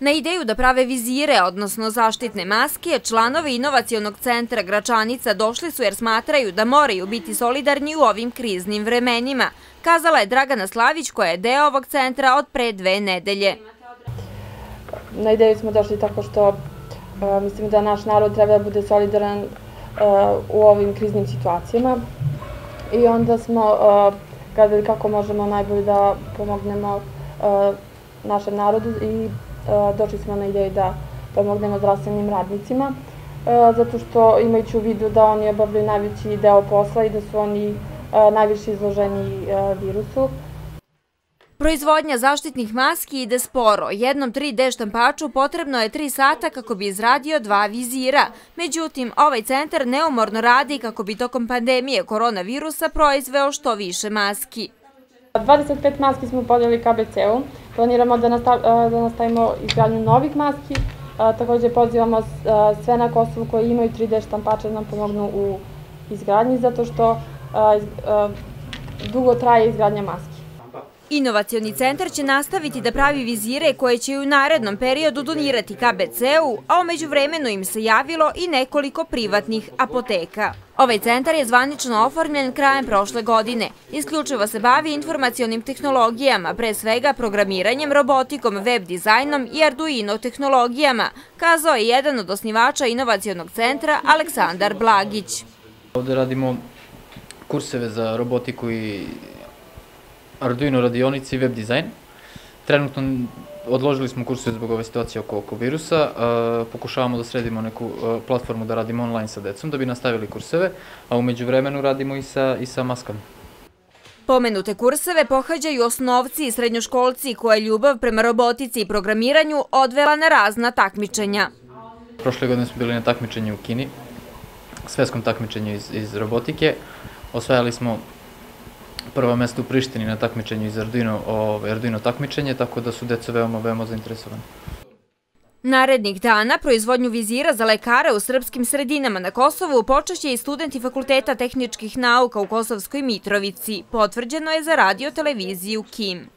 Na ideju da prave vizire, odnosno zaštitne maske, članovi inovacijonog centra Gračanica došli su jer smatraju da moraju biti solidarni u ovim kriznim vremenima, kazala je Dragana Slavić koja je deo ovog centra od pre dve nedelje. Na ideju smo došli tako što uh, mislim da naš narod treba da bude solidaran uh, u ovim kriznim situacijama i onda smo uh, gledali kako možemo najbolje da pomognemo našem narodu i došli smo na ideju da pomognemo zdravstvenim radnicima, zato što imajući u vidu da oni obavljaju najveći deo posla i da su oni najviše izloženi virusu. Proizvodnja zaštitnih maski ide sporo. Jednom 3D štampaču potrebno je 3 sata kako bi izradio dva vizira. Međutim, ovaj centar neumorno radi kako bi tokom pandemije koronavirusa proizveo što više maski. 25 maski smo podijeli KBC-u. Planiramo da, da nastavimo izgradnju novih maski. Takođe pozivamo sve na Kosovu koji imaju 3D štampače da nam pomognu u izgradnji, zato što dugo traje izgradnja maski. Inovacioni centar će nastaviti da pravi vizire koje će u narednom periodu donirati KBC-u, a umeđu vremenu im se javilo i nekoliko privatnih apoteka. Ovaj centar je zvanično oformljen krajem prošle godine. Isključivo se bavi informacionim tehnologijama, pre svega programiranjem, robotikom, web dizajnom i Arduino tehnologijama, kazao je jedan od osnivača inovacionog centra Aleksandar Blagić. Ovde radimo kurseve za robotiku i Arduino radionici i web dizajn. Trenutno odložili smo kurseve zbog ove situacije oko, oko virusa, pokušavamo da sredimo neku platformu da radimo online sa decom, da bi nastavili kurseve, a umeđu vremenu radimo i sa, i sa maskama. Pomenute kurseve pohađaju osnovci i srednjoškolci koje ljubav prema robotici i programiranju odvela na razna takmičenja. Prošle godine smo bili na takmičenju u Kini, svetskom takmičenju iz, iz robotike. Osvajali smo prvo mesto u Prištini na takmičenju iz Arduino, ovaj, Arduino takmičenje, tako da su deca veoma, veoma zainteresovani. Narednih dana proizvodnju vizira za lekare u srpskim sredinama na Kosovu počeće i studenti Fakulteta tehničkih nauka u Kosovskoj Mitrovici. Potvrđeno je za radio televiziju KIM.